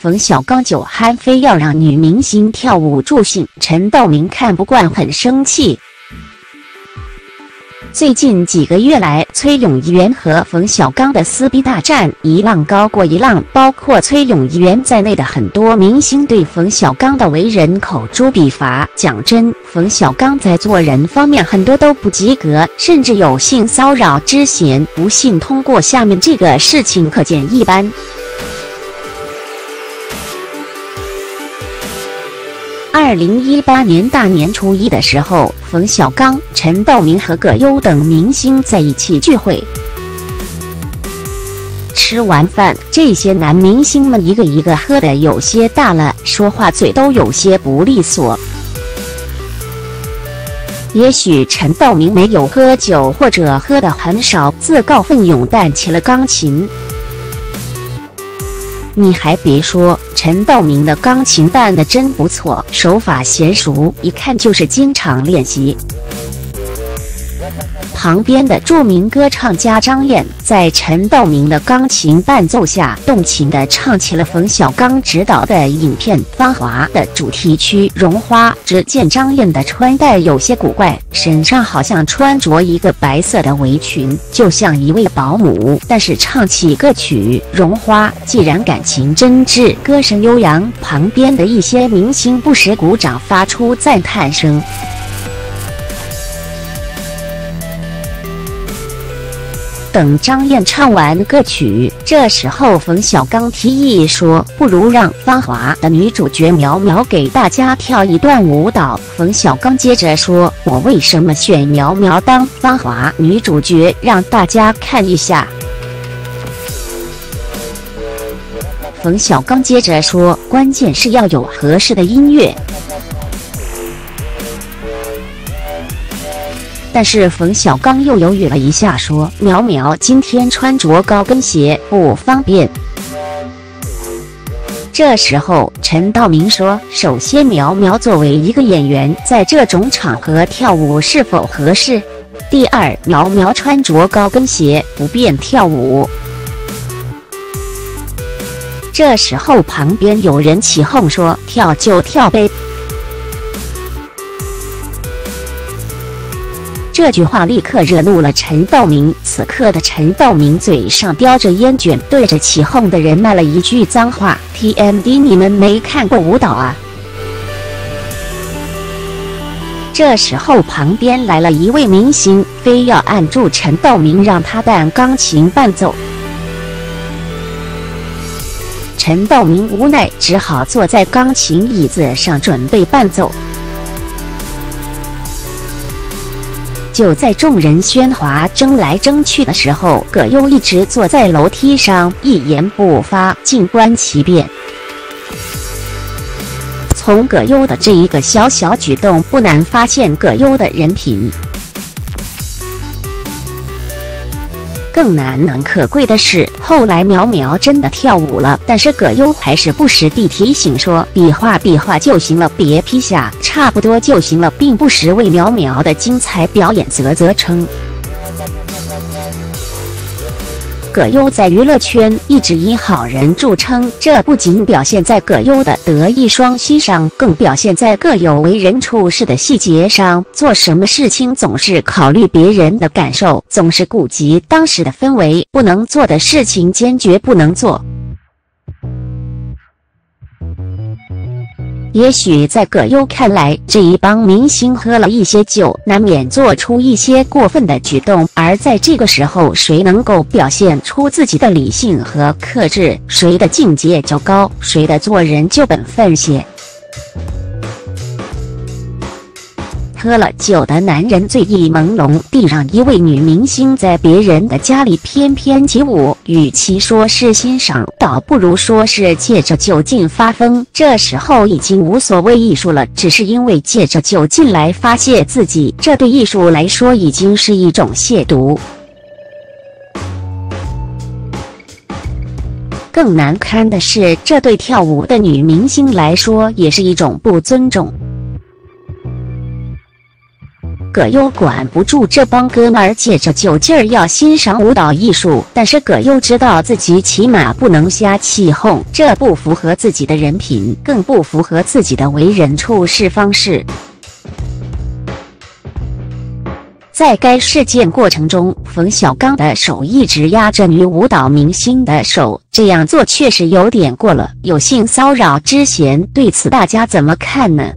冯小刚酒酣，非要让女明星跳舞助兴。陈道明看不惯，很生气。最近几个月来，崔永元和冯小刚的撕逼大战一浪高过一浪，包括崔永元在内的很多明星对冯小刚的为人口诛笔伐。讲真，冯小刚在做人方面很多都不及格，甚至有性骚扰之嫌。不信，通过下面这个事情可见一斑。二零一八年大年初一的时候，冯小刚、陈道明和葛优等明星在一起聚会。吃完饭，这些男明星们一个一个喝的有些大了，说话嘴都有些不利索。也许陈道明没有喝酒，或者喝的很少，自告奋勇弹起了钢琴。你还别说，陈道明的钢琴弹的真不错，手法娴熟，一看就是经常练习。旁边的著名歌唱家张燕，在陈道明的钢琴伴奏下，动情地唱起了冯小刚执导的影片《芳华》的主题曲《绒花》。只见张燕的穿戴有些古怪，身上好像穿着一个白色的围裙，就像一位保姆。但是唱起歌曲《绒花》，既然感情真挚，歌声悠扬，旁边的一些明星不时鼓掌，发出赞叹声。等张燕唱完歌曲，这时候冯小刚提议说：“不如让《芳华》的女主角苗苗给大家跳一段舞蹈。”冯小刚接着说：“我为什么选苗苗当《芳华》女主角？让大家看一下。”冯小刚接着说：“关键是要有合适的音乐。”但是冯小刚又犹豫了一下，说：“苗苗今天穿着高跟鞋不方便。”这时候陈道明说：“首先，苗苗作为一个演员，在这种场合跳舞是否合适？第二，苗苗穿着高跟鞋不便跳舞。”这时候旁边有人起哄说：“跳就跳呗。”这句话立刻惹怒了陈道明。此刻的陈道明嘴上叼着烟卷，对着起哄的人骂了一句脏话：“TMD，你们没看过舞蹈啊？”这时候旁边来了一位明星，非要按住陈道明，让他弹钢琴伴奏。陈道明无奈，只好坐在钢琴椅子上准备伴奏。就在众人喧哗争来争去的时候，葛优一直坐在楼梯上，一言不发，静观其变。从葛优的这一个小小举动，不难发现葛优的人品。更难能可贵的是，后来苗苗真的跳舞了，但是葛优还是不时地提醒说：“比划比划就行了，别披下，差不多就行了，并不时为苗苗的精彩表演啧啧称。葛优在娱乐圈一直以好人著称，这不仅表现在葛优的德艺双馨上，更表现在葛优为人处事的细节上。做什么事情总是考虑别人的感受，总是顾及当时的氛围，不能做的事情坚决不能做。也许在葛优看来，这一帮明星喝了一些酒，难免做出一些过分的举动。而在这个时候，谁能够表现出自己的理性和克制，谁的境界就高，谁的做人就本分些。喝了酒的男人醉意朦胧地让一位女明星在别人的家里翩翩起舞，与其说是欣赏，倒不如说是借着酒劲发疯。这时候已经无所谓艺术了，只是因为借着酒劲来发泄自己，这对艺术来说已经是一种亵渎。更难堪的是，这对跳舞的女明星来说也是一种不尊重。葛优管不住这帮哥们儿，借着酒劲儿要欣赏舞蹈艺术。但是葛优知道自己起码不能瞎起哄，这不符合自己的人品，更不符合自己的为人处事方式。在该事件过程中，冯小刚的手一直压着女舞蹈明星的手，这样做确实有点过了，有性骚扰之嫌。对此大家怎么看呢？